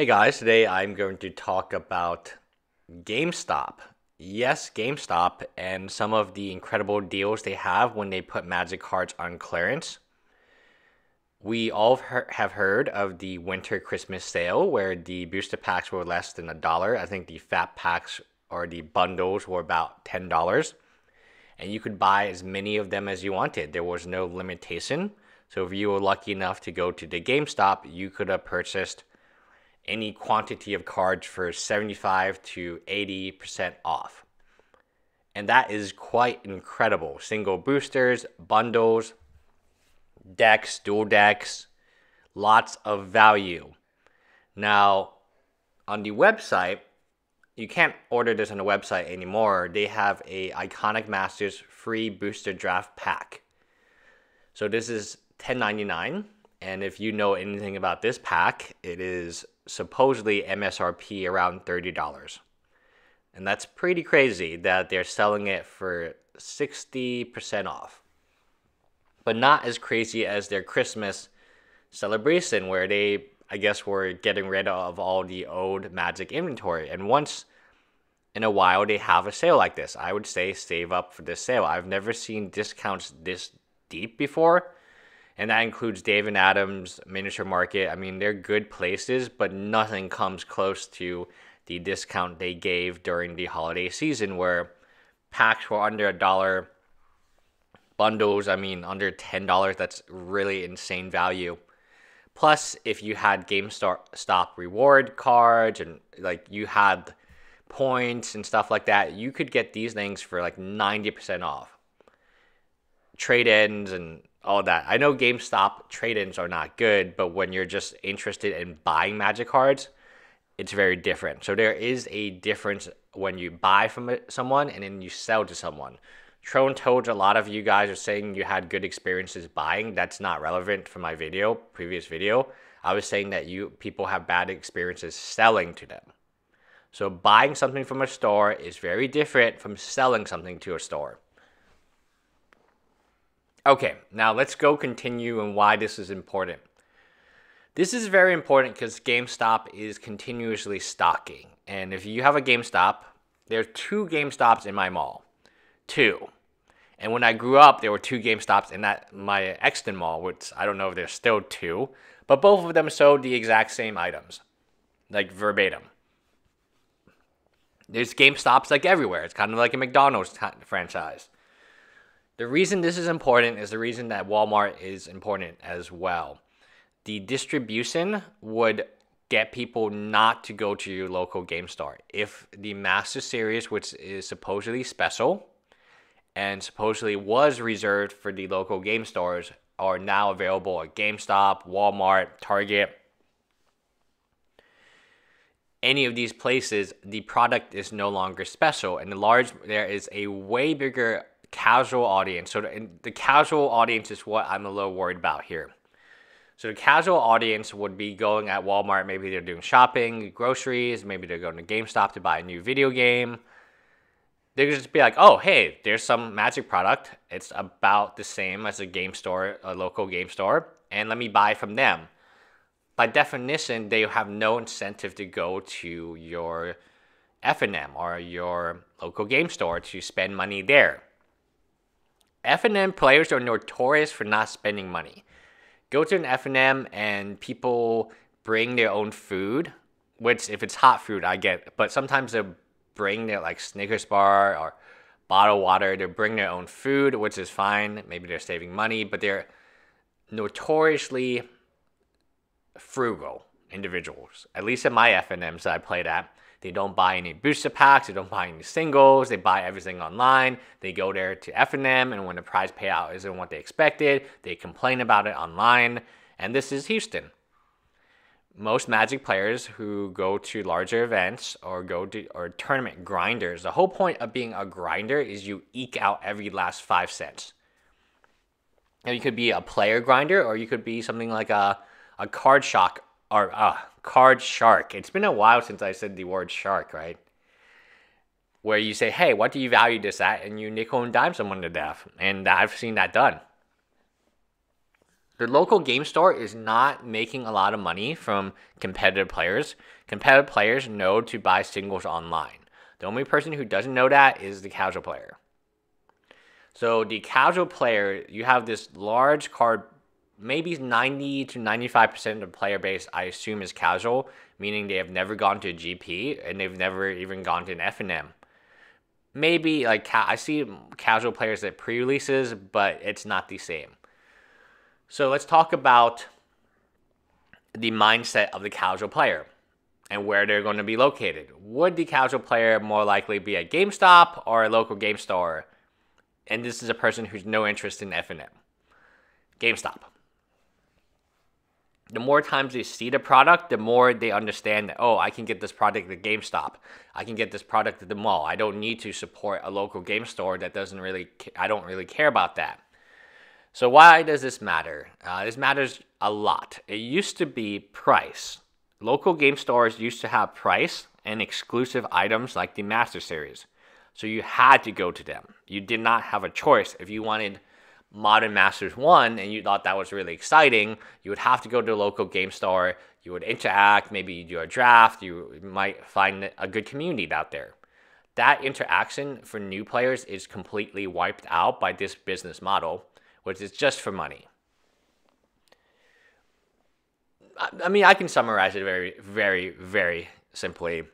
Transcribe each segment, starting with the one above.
Hey guys, today I'm going to talk about GameStop. Yes, GameStop and some of the incredible deals they have when they put magic cards on clearance. We all have heard of the winter Christmas sale where the booster packs were less than a dollar. I think the fat packs or the bundles were about $10. And you could buy as many of them as you wanted. There was no limitation. So if you were lucky enough to go to the GameStop, you could have purchased any quantity of cards for 75 to 80% off. And that is quite incredible. Single boosters, bundles, decks, dual decks, lots of value. Now, on the website, you can't order this on the website anymore. They have a Iconic Masters free booster draft pack. So this is 10.99 and if you know anything about this pack, it is supposedly MSRP around $30. And that's pretty crazy that they're selling it for 60% off. But not as crazy as their Christmas celebration, where they, I guess, were getting rid of all the old Magic inventory. And once in a while they have a sale like this, I would say save up for this sale. I've never seen discounts this deep before and that includes Dave and Adams Miniature Market. I mean, they're good places, but nothing comes close to the discount they gave during the holiday season, where packs were under a dollar, bundles, I mean, under ten dollars. That's really insane value. Plus, if you had GameStop reward cards and like you had points and stuff like that, you could get these things for like 90% off. Trade ins and all that. I know GameStop trade ins are not good, but when you're just interested in buying magic cards, it's very different. So there is a difference when you buy from someone and then you sell to someone. Tron told a lot of you guys are saying you had good experiences buying. That's not relevant for my video, previous video. I was saying that you people have bad experiences selling to them. So buying something from a store is very different from selling something to a store. Okay, now let's go continue and why this is important. This is very important because GameStop is continuously stocking. And if you have a GameStop, there are two GameStops in my mall. Two. And when I grew up, there were two GameStops in that my Exton Mall, which I don't know if there's still two, but both of them sold the exact same items, like verbatim. There's GameStops like everywhere. It's kind of like a McDonald's franchise. The reason this is important is the reason that Walmart is important as well. The distribution would get people not to go to your local game store. If the Master Series, which is supposedly special and supposedly was reserved for the local game stores, are now available at GameStop, Walmart, Target, any of these places, the product is no longer special. And the large, there is a way bigger casual audience. So the, casual audience is what I'm a little worried about here. So the casual audience would be going at Walmart. Maybe they're doing shopping, groceries. Maybe they're going to GameStop to buy a new video game. They could just be like, "Oh, hey, there's some Magic product. It's about the same as a game store, a local game store, and let me buy from them." By definition, they have no incentive to go to your FNM or your local game store to spend money there. FNM players are notorious for not spending money. Go to an FNM and people bring their own food, which if it's hot food, I get. But sometimes they bring their like Snickers bar or bottled water. They bring their own food, which is fine. Maybe they're saving money, but they're notoriously frugal individuals. At least in my FNMs that I played at, they don't buy any booster packs. They don't buy any singles. They buy everything online. They go there to FNM, and when the prize payout isn't what they expected, they complain about it online. And this is Houston. Most Magic players who go to larger events or go to or tournament grinders, the whole point of being a grinder is you eke out every last five cents. And you could be a player grinder, or you could be something like a a card shock or uh, card shark. It's been a while since I said the word shark, right? Where you say, hey, what do you value this at? And you nickel and dime someone to death. And I've seen that done. The local game store is not making a lot of money from competitive players. Competitive players know to buy singles online. The only person who doesn't know that is the casual player. So the casual player, you have this large card, maybe 90 to 95% of player base, I assume is casual, meaning they have never gone to a GP and they've never even gone to an FNM. Maybe like I see casual players at pre-releases, but it's not the same. So let's talk about the mindset of the casual player and where they're going to be located. Would the casual player more likely be at GameStop or a local game store? And this is a person who's no interest in FNM. GameStop. The more times they see the product, the more they understand that, oh, I can get this product at GameStop. I can get this product at the mall. I don't need to support a local game store that doesn't really, I don't really care about that. So why does this matter? Uh, this matters a lot. It used to be price. Local game stores used to have price and exclusive items like the Master Series. So you had to go to them. You did not have a choice. If you wanted Modern Masters 1 and you thought that was really exciting, you would have to go to a local game store. You would interact, maybe you do a draft, you might find a good community out there. That interaction for new players is completely wiped out by this business model which is just for money. I mean, I can summarize it very, very, very simply.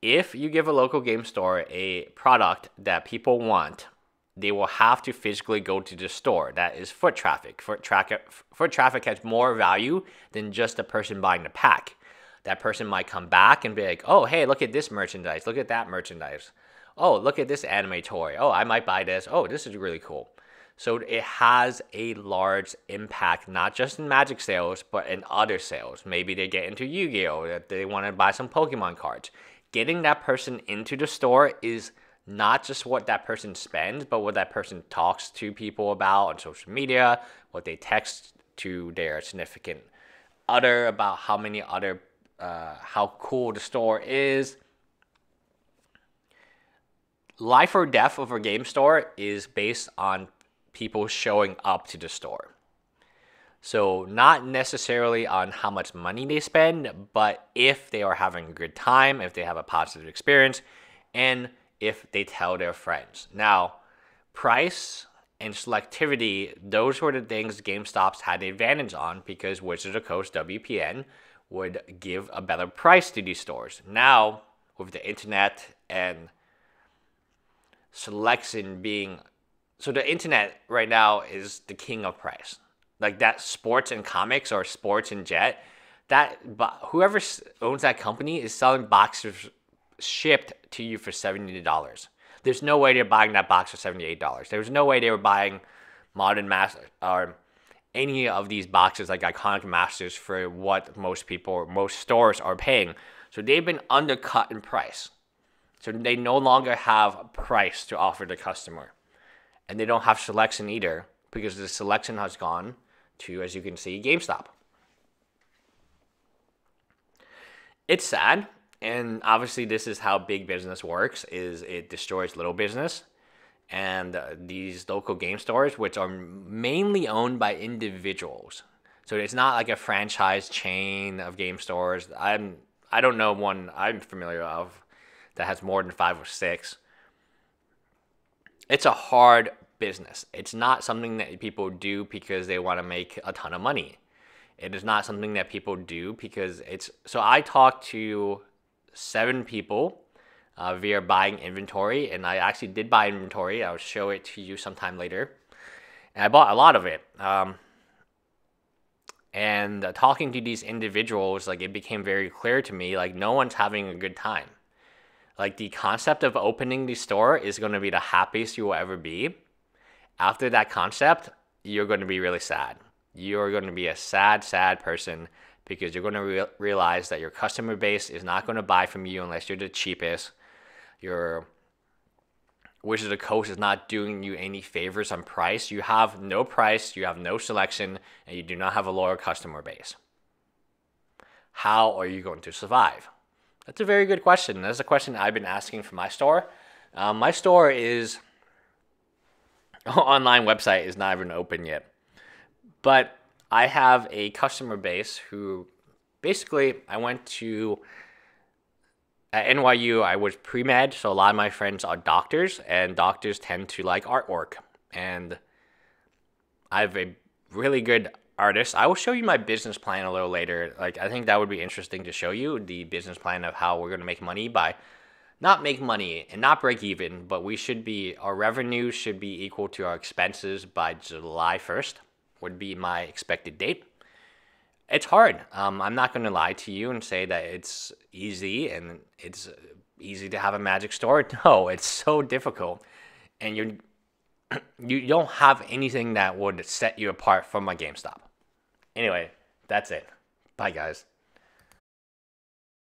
If you give a local game store a product that people want, they will have to physically go to the store. That is foot traffic. Foot traffic, foot traffic has more value than just a person buying the pack. That person might come back and be like, oh, hey, look at this merchandise. Look at that merchandise. Oh, look at this anime toy. Oh, I might buy this. Oh, this is really cool. So it has a large impact, not just in Magic sales, but in other sales. Maybe they get into Yu Gi Oh! that they want to buy some Pokemon cards. Getting that person into the store is not just what that person spends, but what that person talks to people about on social media, what they text to their significant other about how many other, uh, how cool the store is. Life or death of a game store is based on people showing up to the store. So, not necessarily on how much money they spend, but if they are having a good time, if they have a positive experience, and if they tell their friends. Now, price and selectivity, those were the things GameStops had the advantage on because Wizards of Coast WPN would give a better price to these stores. Now, with the internet and selection being so the internet right now is the king of price. Like that sports and comics or sports and jet, that whoever owns that company is selling boxes shipped to you for seventy dollars. There's no way they're buying that box for seventy eight dollars. There's no way they were buying modern master or any of these boxes like iconic masters for what most people most stores are paying. So they've been undercut in price. So they no longer have a price to offer the customer and they don't have selection either because the selection has gone to, as you can see, GameStop. It's sad, and obviously this is how big business works: is it destroys little business, and uh, these local game stores, which are mainly owned by individuals, so it's not like a franchise chain of game stores. I'm I don't know one I'm familiar of that has more than five or six. It's a hard business. It's not something that people do because they want to make a ton of money. It is not something that people do because it's so I talked to seven people uh, via buying inventory, and I actually did buy inventory. I'll show it to you sometime later. And I bought a lot of it. Um, and uh, talking to these individuals, like it became very clear to me, like no one's having a good time. Like the concept of opening the store is going to be the happiest you will ever be after that concept, you're going to be really sad. You're going to be a sad, sad person because you're going to re- realize that your customer base is not going to buy from you unless you're the cheapest. Your Wizards of the Coast is not doing you any favors on price. You have no price, you have no selection, and you do not have a loyal customer base. How are you going to survive? That's a very good question. That's a question I've been asking for my store. Um, my store is online website is not even open yet. But I have a customer base who basically I went to at NYU, I was pre med, so a lot of my friends are doctors, and doctors tend to like artwork. And I have a really good artist. I will show you my business plan a little later. Like, I think that would be interesting to show you the business plan of how we're going to make money by not make money and not break even, but we should be, our revenue should be equal to our expenses by July 1st, would be my expected date it's hard. Um, I'm not going to lie to you and say that it's easy and it's easy to have a magic store. No, it's so difficult, and you you don't have anything that would set you apart from a GameStop. Anyway, that's it. Bye, guys.